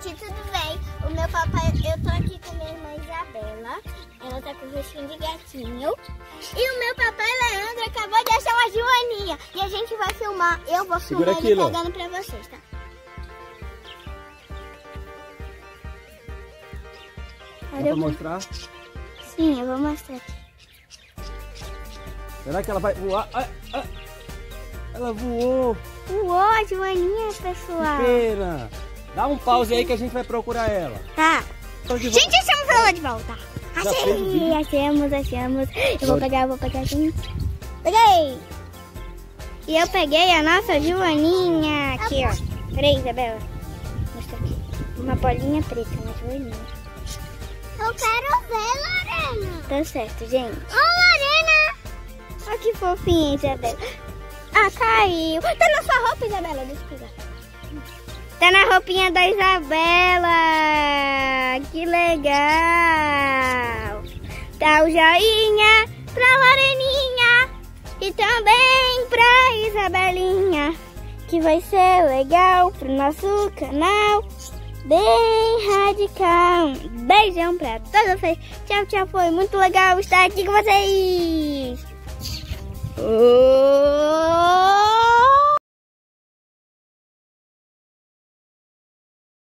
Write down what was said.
gente, tudo bem? O meu papai, eu tô aqui com minha irmã Isabela. Ela tá com o rostinho de gatinho. E o meu papai Leandro acabou de achar uma joaninha. E a gente vai filmar. Eu vou Segura filmar ele aquilo. pegando pra vocês, tá? Dá pra mostrar? Sim, eu vou mostrar aqui. Será que ela vai voar? Ah, ah. Ela voou. Uou, a joaninha, pessoal. Pena. Dá um pause aí que a gente vai procurar ela. Tá. Gente, achamos ela de volta. Já Achei, achamos, achamos. Eu vou pegar, eu vou pegar, gente. Peguei. E eu peguei a nossa joaninha. Aqui, ó. Peraí, Isabela. Mostra aqui. Uma bolinha preta, uma joaninha. Eu quero ver, Lorena. Tá certo, gente. Ô, Lorena. Olha que fofinha, Isabela. Ah, caiu. Tá na sua roupa, Isabela. Deixa eu pegar. Tá na roupinha da Isabela. Que legal. Dá o joinha pra Loreninha e também pra Isabelinha. Que vai ser legal pro nosso canal. Bem radical. Um Beijão pra todos vocês. Tchau, tchau. Foi muito legal estar aqui com vocês.